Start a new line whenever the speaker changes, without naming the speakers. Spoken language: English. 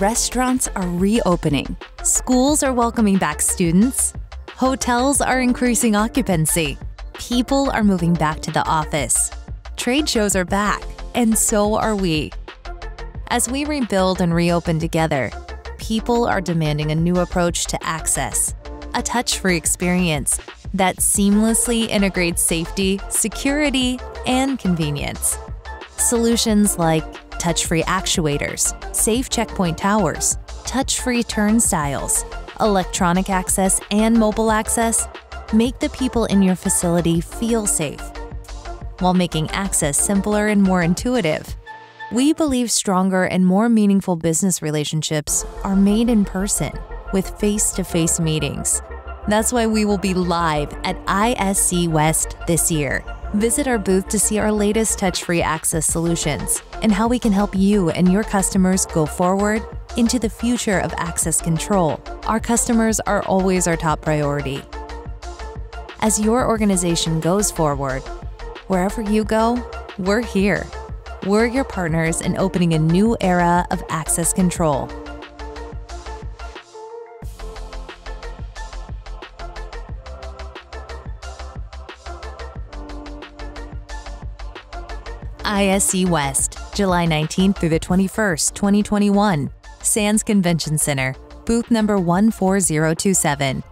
Restaurants are reopening. Schools are welcoming back students. Hotels are increasing occupancy. People are moving back to the office. Trade shows are back, and so are we. As we rebuild and reopen together, people are demanding a new approach to access, a touch free experience that seamlessly integrates safety, security, and convenience. Solutions like touch free actuators, safe checkpoint towers, touch free turnstiles, electronic access, and mobile access make the people in your facility feel safe while making access simpler and more intuitive. We believe stronger and more meaningful business relationships are made in person with face to face meetings. That's why we will be live at ISC West this year. Visit our booth to see our latest touch free access solutions and how we can help you and your customers go forward into the future of access control. Our customers are always our top priority. As your organization goes forward, wherever you go, we're here. We're your partners in opening a new era of access control. ISC West, July 19th through the 21st, 2021. Sands Convention Center, booth number 14027.